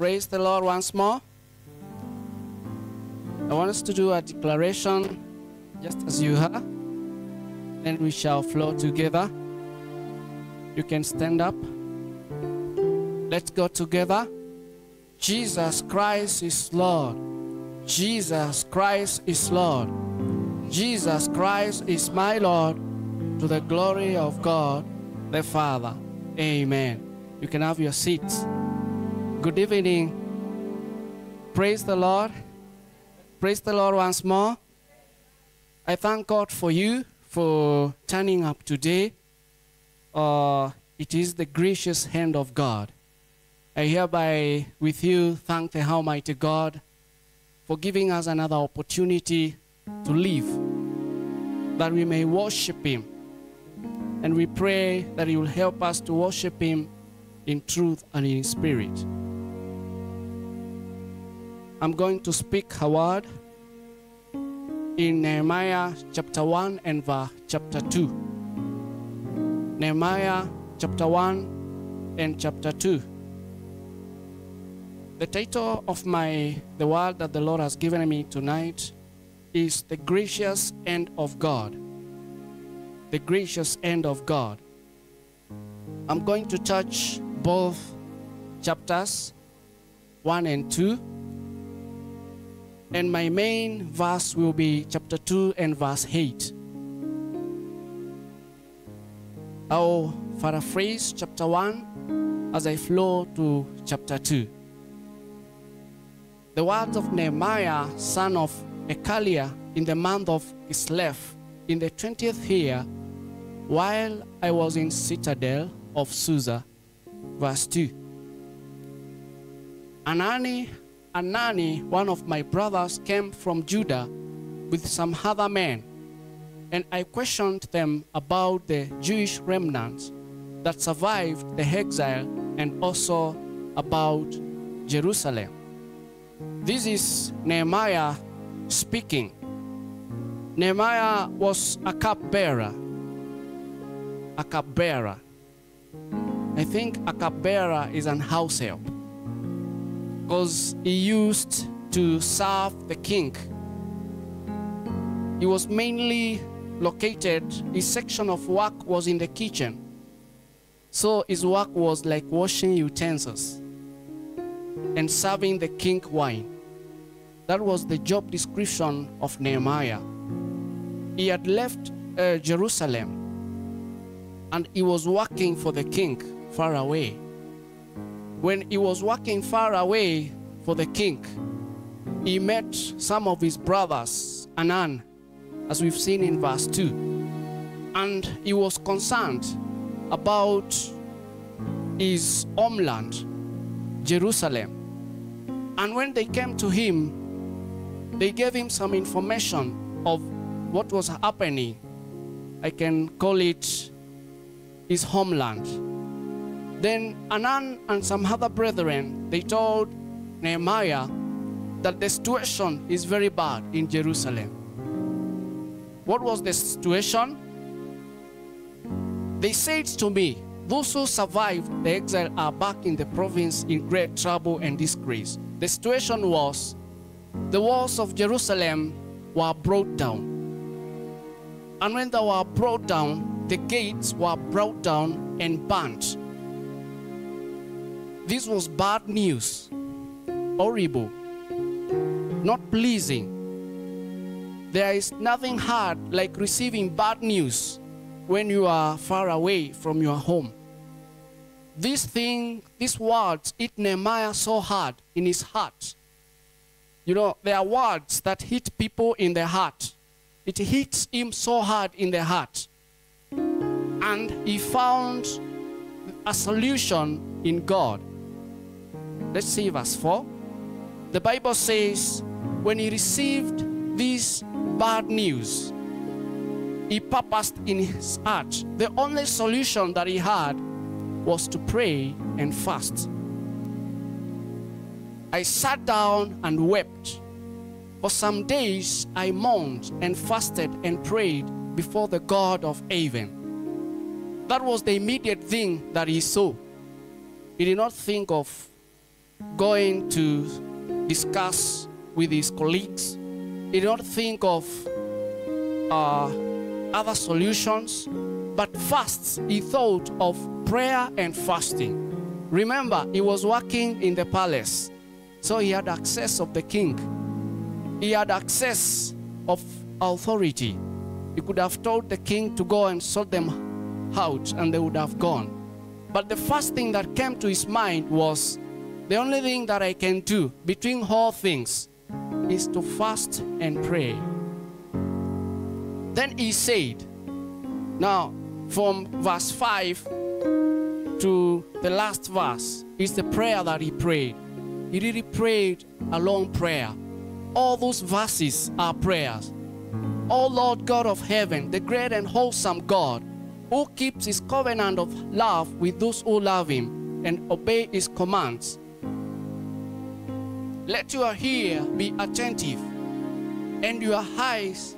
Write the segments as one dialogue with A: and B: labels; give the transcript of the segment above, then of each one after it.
A: Praise the Lord once more. I want us to do a declaration just as you are. Then we shall flow together. You can stand up. Let's go together. Jesus Christ is Lord. Jesus Christ is Lord. Jesus Christ is my Lord to the glory of God the Father. Amen. You can have your seats. Good evening. Praise the Lord. Praise the Lord once more. I thank God for you for turning up today. Uh, it is the gracious hand of God. I hereby, with you, thank the Almighty God for giving us another opportunity to live, that we may worship Him. And we pray that He will help us to worship Him in truth and in spirit. I'm going to speak a word in Nehemiah chapter 1 and verse chapter 2. Nehemiah chapter 1 and chapter 2. The title of my the word that the Lord has given me tonight is the gracious end of God. The gracious end of God. I'm going to touch both chapters 1 and 2. And my main verse will be chapter 2 and verse 8. I'll paraphrase chapter 1 as I flow to chapter 2. The words of Nehemiah, son of Hakaliah, in the month of Kislev, in the 20th year, while I was in citadel of Susa, verse 2. Anani, Anani, one of my brothers, came from Judah with some other men, and I questioned them about the Jewish remnants that survived the exile and also about Jerusalem. This is Nehemiah speaking. Nehemiah was a cupbearer. A cupbearer. I think a cupbearer is an house help because he used to serve the king. He was mainly located, his section of work was in the kitchen. So his work was like washing utensils and serving the king wine. That was the job description of Nehemiah. He had left uh, Jerusalem and he was working for the king far away. When he was walking far away for the king, he met some of his brothers, Anan, as we've seen in verse 2. And he was concerned about his homeland, Jerusalem. And when they came to him, they gave him some information of what was happening. I can call it his homeland. Then Anan and some other brethren, they told Nehemiah that the situation is very bad in Jerusalem. What was the situation? They said to me, those who survived the exile are back in the province in great trouble and disgrace. The situation was the walls of Jerusalem were brought down. And when they were brought down, the gates were brought down and burnt. This was bad news, horrible, not pleasing. There is nothing hard like receiving bad news when you are far away from your home. This thing, these words, hit Nehemiah so hard in his heart. You know, there are words that hit people in their heart. It hits him so hard in the heart. And he found a solution in God. Let's see verse 4. The Bible says, when he received this bad news, he purposed in his heart. The only solution that he had was to pray and fast. I sat down and wept. For some days I mourned and fasted and prayed before the God of heaven. That was the immediate thing that he saw. He did not think of going to discuss with his colleagues. He did not think of uh, other solutions, but first he thought of prayer and fasting. Remember, he was working in the palace, so he had access of the king. He had access of authority. He could have told the king to go and sort them out, and they would have gone. But the first thing that came to his mind was the only thing that I can do between all things is to fast and pray. Then he said, now from verse 5 to the last verse is the prayer that he prayed. He really prayed a long prayer. All those verses are prayers. O Lord God of heaven, the great and wholesome God, who keeps his covenant of love with those who love him and obey his commands. Let your ear be attentive and your eyes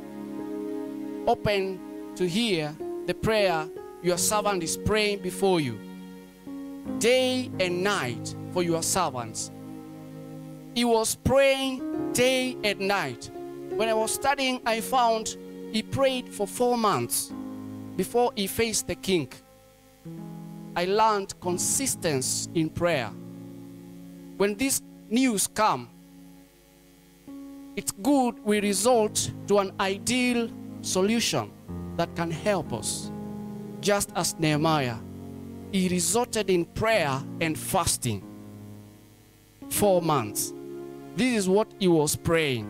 A: open to hear the prayer your servant is praying before you, day and night for your servants. He was praying day and night. When I was studying, I found he prayed for four months before he faced the king. I learned consistency in prayer. When this news come, it's good we resort to an ideal solution that can help us. Just as Nehemiah, he resorted in prayer and fasting. Four months. This is what he was praying.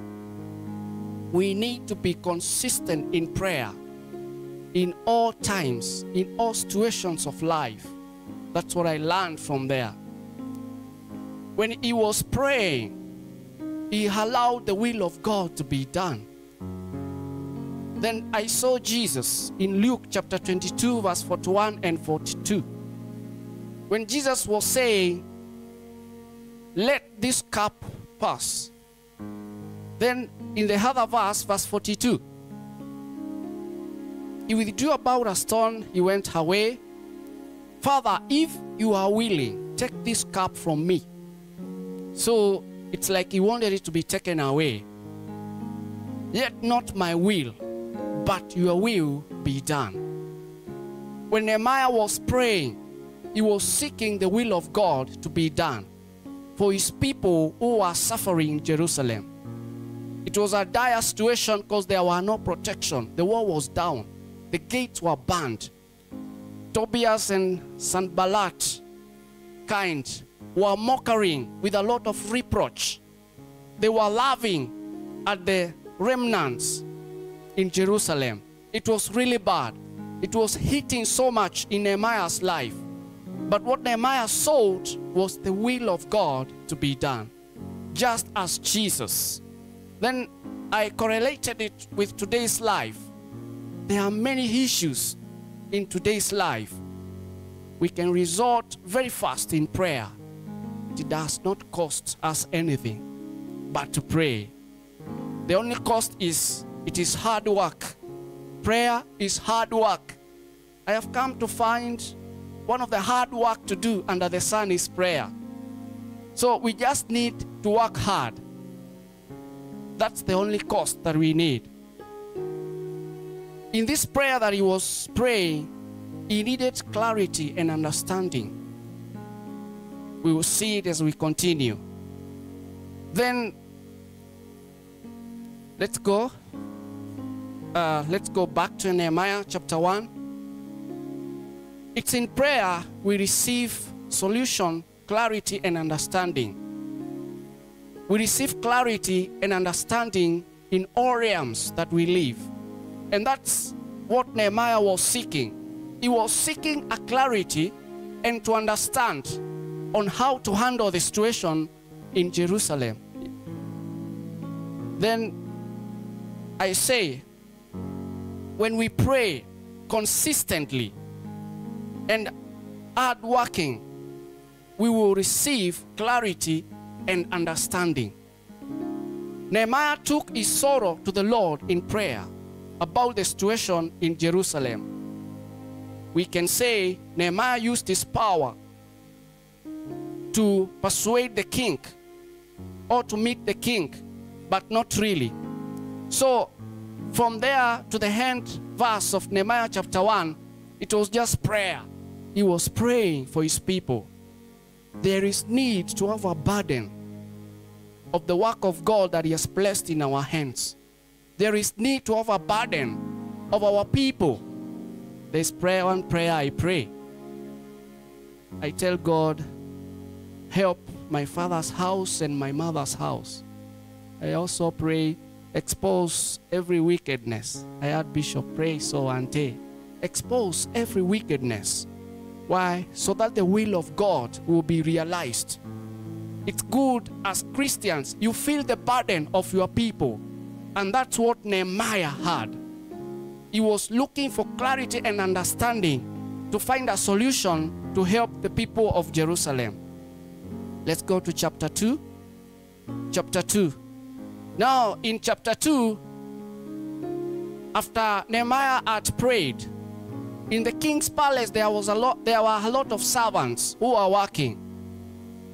A: We need to be consistent in prayer in all times, in all situations of life. That's what I learned from there. When he was praying, he allowed the will of God to be done. Then I saw Jesus in Luke chapter 22, verse 41 and 42. When Jesus was saying, Let this cup pass. Then in the other verse, verse 42, he withdrew about a stone, he went away. Father, if you are willing, take this cup from me. So it's like he wanted it to be taken away. Yet not my will, but your will be done. When Nehemiah was praying, he was seeking the will of God to be done for his people who are suffering in Jerusalem. It was a dire situation because there were no protection. The wall was down. The gates were burned. Tobias and Sanballat kind were mocking with a lot of reproach. They were laughing at the remnants in Jerusalem. It was really bad. It was hitting so much in Nehemiah's life. But what Nehemiah sought was the will of God to be done, just as Jesus. Then I correlated it with today's life. There are many issues in today's life. We can resort very fast in prayer. It does not cost us anything but to pray. The only cost is it is hard work. Prayer is hard work. I have come to find one of the hard work to do under the sun is prayer. So we just need to work hard. That's the only cost that we need. In this prayer that he was praying, he needed clarity and understanding. We will see it as we continue. Then, let's go. Uh, let's go back to Nehemiah chapter 1. It's in prayer we receive solution, clarity, and understanding. We receive clarity and understanding in all realms that we live. And that's what Nehemiah was seeking. He was seeking a clarity and to understand on how to handle the situation in Jerusalem. Then I say, when we pray consistently and hard working, we will receive clarity and understanding. Nehemiah took his sorrow to the Lord in prayer about the situation in Jerusalem. We can say Nehemiah used his power to persuade the king or to meet the king, but not really. So, from there to the end verse of Nehemiah chapter 1, it was just prayer. He was praying for his people. There is need to have a burden of the work of God that he has placed in our hands. There is need to have a burden of our people. There's prayer, one prayer I pray. I tell God, help my father's house and my mother's house. I also pray, expose every wickedness. I had Bishop pray so ante. Expose every wickedness. Why? So that the will of God will be realized. It's good as Christians, you feel the burden of your people. And that's what Nehemiah had. He was looking for clarity and understanding to find a solution to help the people of Jerusalem. Let's go to chapter 2. Chapter 2. Now, in chapter 2, after Nehemiah had prayed, in the king's palace there was a lot there were a lot of servants who were working.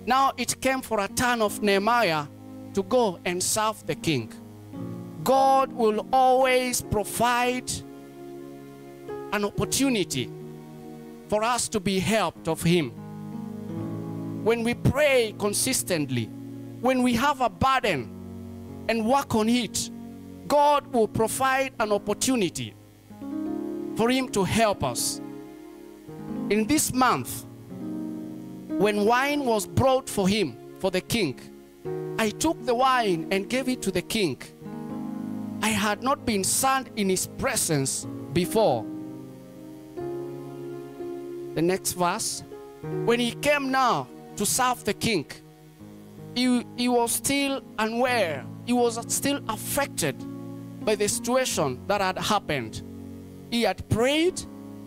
A: Now it came for a turn of Nehemiah to go and serve the king. God will always provide an opportunity for us to be helped of him. When we pray consistently, when we have a burden and work on it, God will provide an opportunity for him to help us. In this month, when wine was brought for him, for the king, I took the wine and gave it to the king. I had not been sent in his presence before. The next verse. When he came now to serve the king, he, he was still unaware. He was still affected by the situation that had happened. He had prayed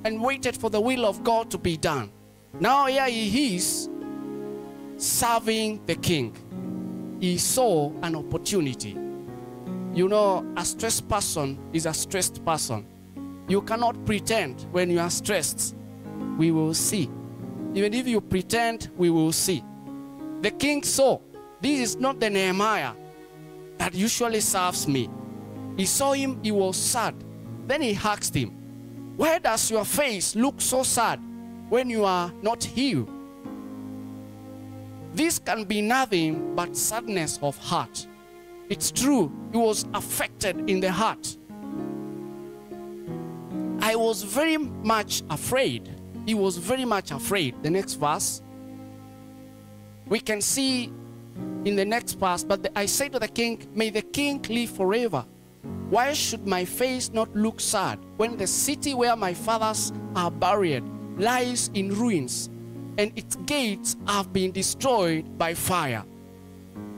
A: and waited for the will of God to be done. Now here he is serving the king. He saw an opportunity. You know, a stressed person is a stressed person. You cannot pretend when you are stressed. We will see. Even if you pretend, we will see. The king saw, this is not the Nehemiah that usually serves me. He saw him, he was sad. Then he asked him, Why does your face look so sad when you are not here? This can be nothing but sadness of heart. It's true, he was affected in the heart. I was very much afraid. He was very much afraid. The next verse. We can see in the next verse, but the, I say to the king, May the king live forever. Why should my face not look sad when the city where my fathers are buried lies in ruins and its gates have been destroyed by fire?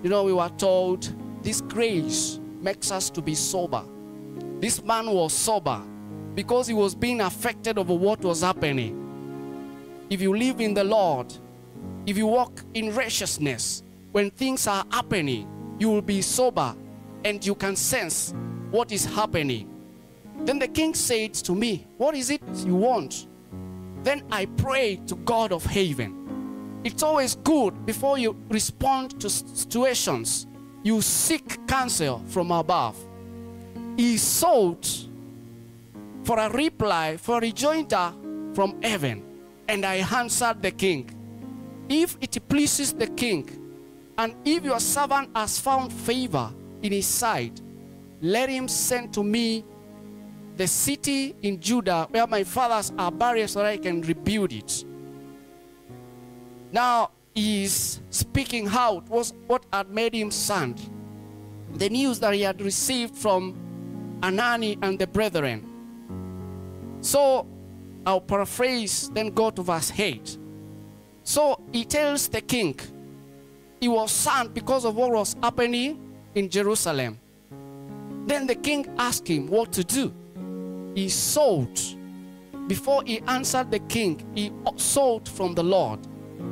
A: You know, we were told this grace makes us to be sober. This man was sober because he was being affected over what was happening. If you live in the Lord, if you walk in righteousness, when things are happening, you will be sober and you can sense what is happening. Then the king said to me, What is it you want? Then I prayed to God of heaven. It's always good before you respond to situations, you seek counsel from above. He sought for a reply, for a rejoinder from heaven. And I answered the king, If it pleases the king, and if your servant has found favor in his sight, let him send to me the city in Judah where my fathers are buried so that I can rebuild it. Now he is speaking out was what had made him stand. The news that he had received from Anani and the brethren. So I'll paraphrase, then go to verse 8. So he tells the king, he was sent because of what was happening in Jerusalem. Then the king asked him what to do. He sought. Before he answered the king, he sought from the Lord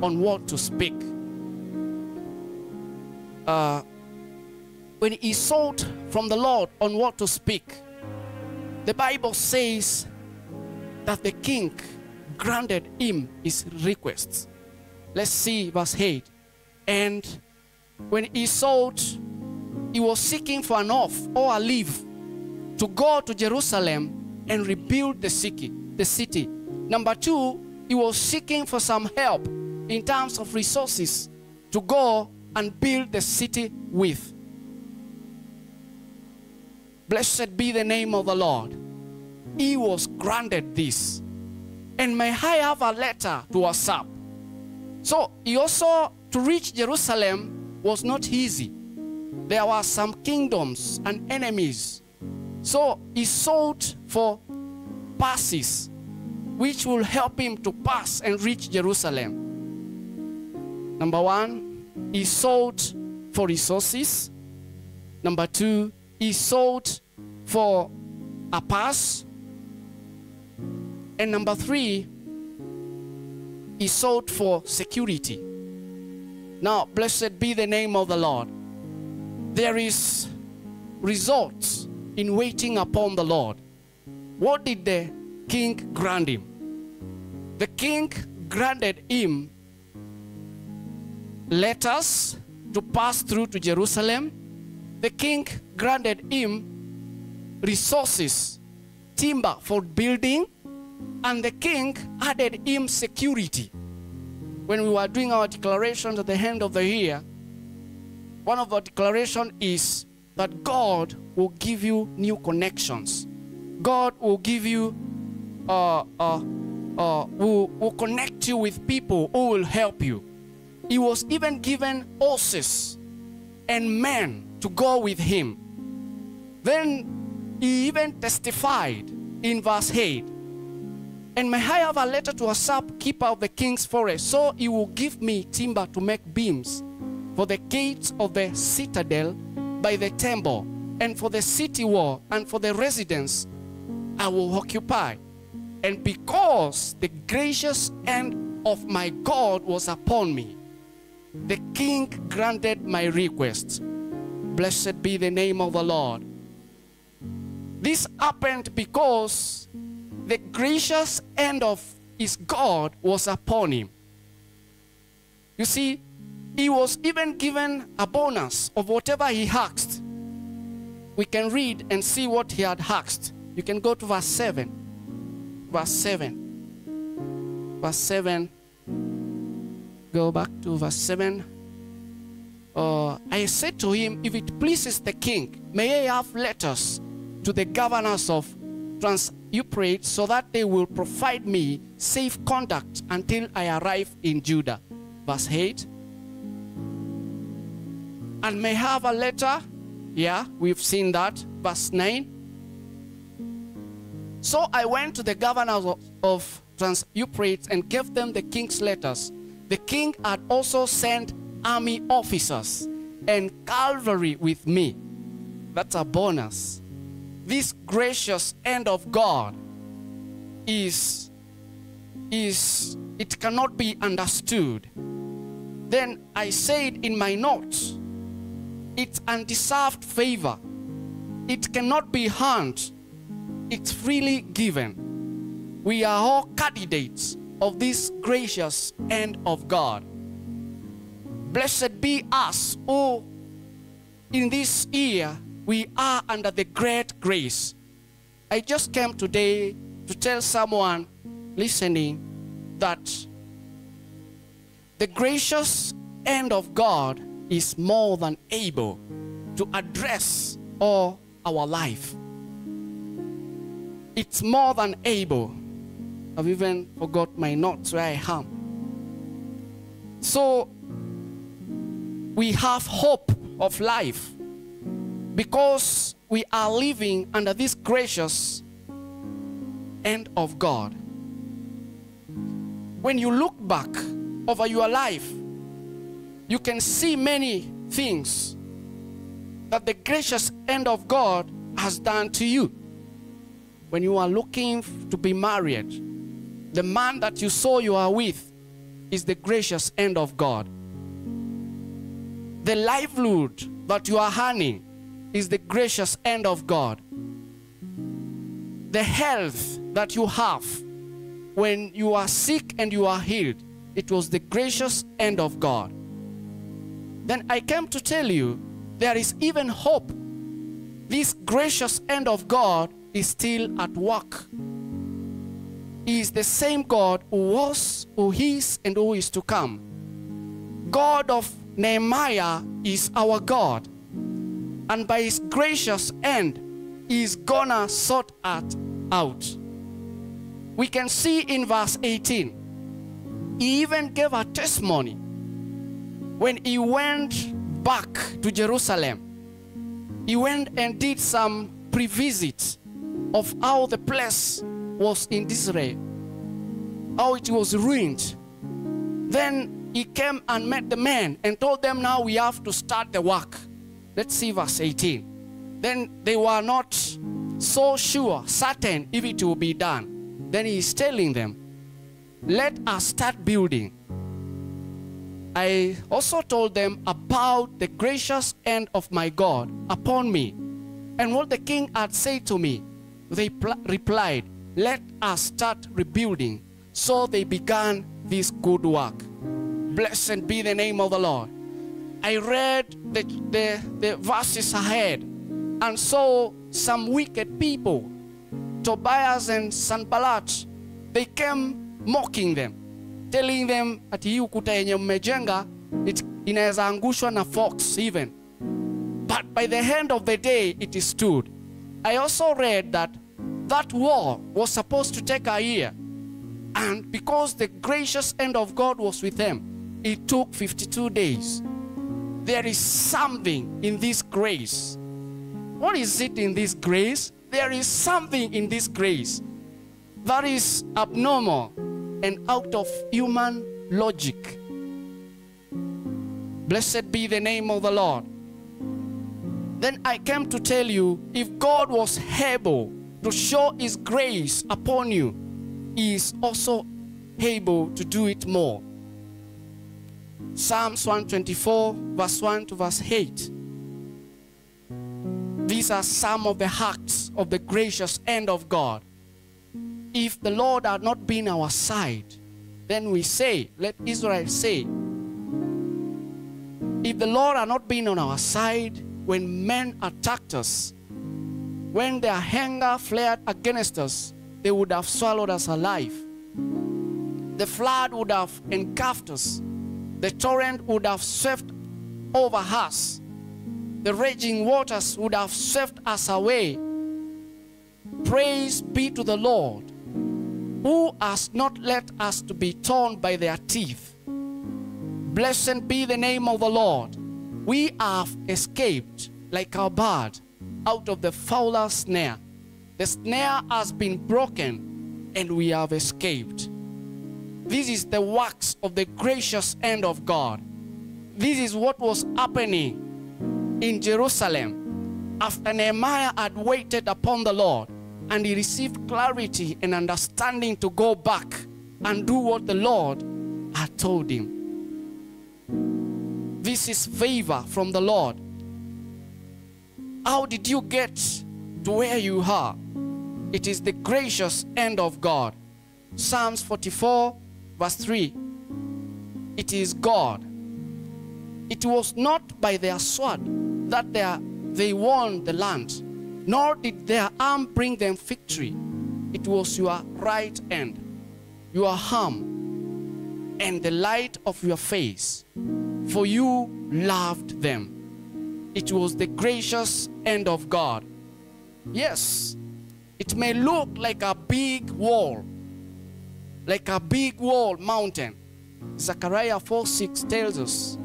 A: on what to speak. Uh, when he sought from the Lord on what to speak, the Bible says that the king granted him his requests. Let's see verse 8. And when he sought, he was seeking for an off or a leave to go to Jerusalem and rebuild the city. The city. Number two, he was seeking for some help in terms of resources to go and build the city with. Blessed be the name of the Lord. He was granted this. And may I have a letter to Asaph? So he also, to reach Jerusalem was not easy. There were some kingdoms and enemies. So he sought for passes which will help him to pass and reach Jerusalem. Number one, he sought for resources. Number two, he sought for a pass. And number three, he sought for security. Now, blessed be the name of the Lord. There is results in waiting upon the Lord. What did the king grant him? The king granted him letters to pass through to Jerusalem. The king granted him resources, timber for building, and the king added him security. When we were doing our declarations at the end of the year, one of our declaration is that God will give you new connections. God will give you, uh, uh, uh, will, will connect you with people who will help you. He was even given horses and men to go with him. Then he even testified in verse 8 and may I have a letter to Asaph, keeper of the king's forest, so he will give me timber to make beams for the gates of the citadel by the temple, and for the city wall, and for the residence I will occupy. And because the gracious hand of my God was upon me, the king granted my request. Blessed be the name of the Lord. This happened because the gracious hand of his God was upon him. You see, he was even given a bonus of whatever he asked. We can read and see what he had asked. You can go to verse 7. Verse 7. Verse 7. Go back to verse 7. Uh, I said to him, If it pleases the king, may I have letters to the governors of Trans Euphrates so that they will provide me safe conduct until I arrive in Judah. Verse 8. And may have a letter. Yeah, we've seen that. Verse 9. So I went to the governors of, of Trans Euphrates and gave them the king's letters. The king had also sent army officers and cavalry with me. That's a bonus. This gracious end of God is, is it cannot be understood. Then I said in my notes, it's undeserved favor. It cannot be earned. It's freely given. We are all candidates of this gracious end of God. Blessed be us who in this year we are under the great grace. I just came today to tell someone listening that the gracious end of God is more than able to address all our life. It's more than able. I've even forgot my notes where I am. So we have hope of life because we are living under this gracious end of God. When you look back over your life, you can see many things that the gracious end of God has done to you. When you are looking to be married, the man that you saw you are with is the gracious end of God. The livelihood that you are earning is the gracious end of God. The health that you have when you are sick and you are healed, it was the gracious end of God. then I came to tell you there is even hope. This gracious end of God is still at work. He is the same God who was, who is, and who is to come. God of Nehemiah is our God. And by his gracious end, he is gonna sort it out. We can see in verse 18, he even gave a testimony when he went back to Jerusalem. He went and did some pre-visit of how the place was in Israel, how it was ruined. Then he came and met the men and told them, Now we have to start the work. Let's see verse 18. Then they were not so sure, certain if it will be done. Then he is telling them, Let us start building. I also told them about the gracious end of my God upon me and what the king had said to me. They replied, Let us start rebuilding. So they began this good work. Blessed be the name of the Lord. I read the, the, the verses ahead and saw some wicked people, Tobias and Sanballat. They came mocking them, telling them ati hii ukuta yenye mmejenga inaweza angushwa na fox even. But by the end of the day, it is stood. I also read that that war was supposed to take a year. And because the gracious end of God was with them, it took 52 days. There is something in this grace. What is it in this grace? There is something in this grace that is abnormal and out of human logic. Blessed be the name of the Lord. Then I came to tell you if God was able to show his grace upon you, he is also able to do it more. Psalms 124, verse 1 to verse 8. These are some of the acts of the gracious end of God. If the Lord had not been our side, then we say, let Israel say, if the Lord had not been on our side when men attacked us, when their anger flared against us, they would have swallowed us alive. The flood would have engulfed us. The torrent would have swept over us. The raging waters would have swept us away. Praise be to the Lord, who has not let us to be torn by their teeth. Blessed be the name of the Lord. We have escaped like a bird out of the fowler's snare. The snare has been broken, and we have escaped. This is the works of the gracious end of God. This is what was happening in Jerusalem after Nehemiah had waited upon the Lord and he received clarity and understanding to go back and do what the Lord had told him. This is favor from the Lord. How did you get to where you are? It is the gracious end of God. Psalms 44, verse 3. It is God. It was not by their sword that they, they won the land, nor did their arm bring them victory. It was your right hand, your arm, and the light of your face, for you loved them. It was the gracious end of God. Yes, it may look like a big wall, like a big wall mountain. Zechariah 4 6 tells us,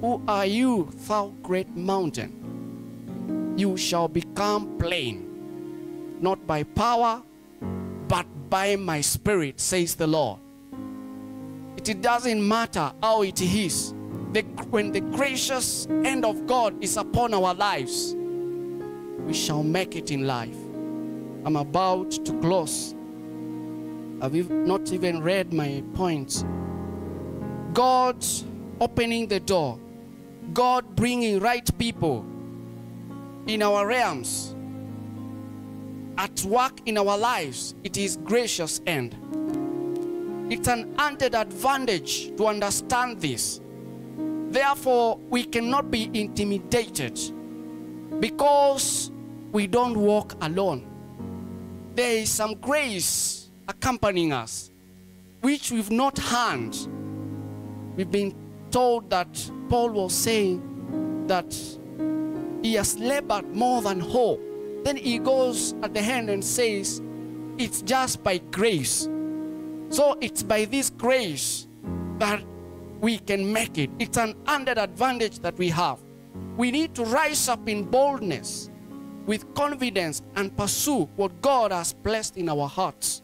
A: Who are you, thou great mountain? You shall become plain, not by power, but by my spirit, says the Lord. It doesn't matter how it is. The, when the gracious end of God is upon our lives, we shall make it in life. I'm about to close. I've not even read my points. God opening the door, God bringing right people in our realms, at work in our lives, it is gracious end. It's an added advantage to understand this. Therefore, we cannot be intimidated because we don't walk alone. There is some grace accompanying us, which we've not earned. We've been told that Paul was saying that he has labored more than whole. Then he goes at the end and says, It's just by grace. So it's by this grace that we can make it. It's an added advantage that we have. We need to rise up in boldness with confidence and pursue what God has placed in our hearts.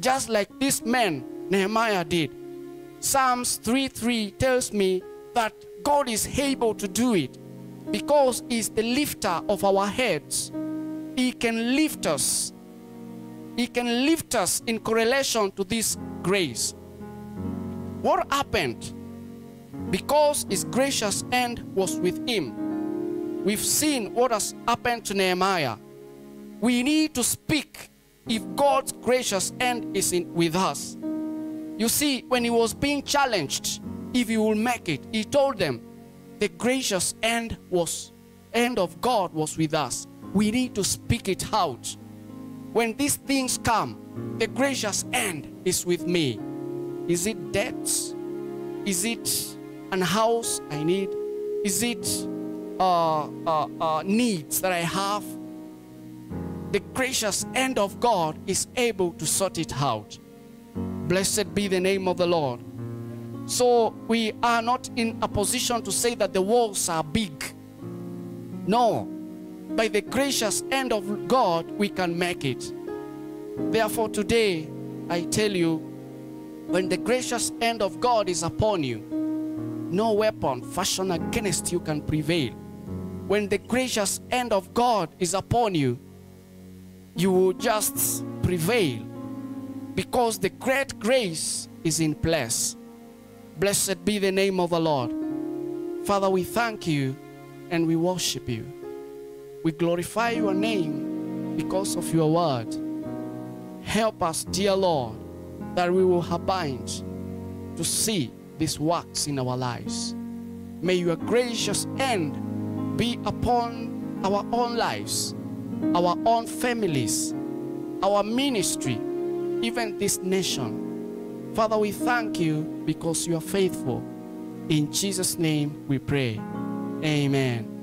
A: Just like this man, Nehemiah, did. Psalms 3 3 tells me that God is able to do it because He's the lifter of our heads. He can lift us. He can lift us in correlation to this grace. What happened? Because His gracious hand was with him. We've seen what has happened to Nehemiah. We need to speak if God's gracious end is in, with us. You see, when he was being challenged, if he will make it, he told them, the gracious end was end of God was with us. We need to speak it out. When these things come, the gracious end is with me. Is it debts? Is it an house I need? Is it uh, uh, uh, needs that I have? The gracious end of God is able to sort it out. Blessed be the name of the Lord. So we are not in a position to say that the walls are big. No. By the gracious end of God, we can make it. Therefore, today, I tell you, when the gracious end of God is upon you, no weapon fashioned against you can prevail. When the gracious end of God is upon you, you will just prevail because the great grace is in place. Blessed be the name of the Lord. Father, we thank you and we worship you. We glorify your name because of your word. Help us, dear Lord, that we will abide to see these works in our lives. May your gracious end be upon our own lives, our own families, our ministry, even this nation. Father, we thank you because you are faithful. In Jesus' name we pray. Amen.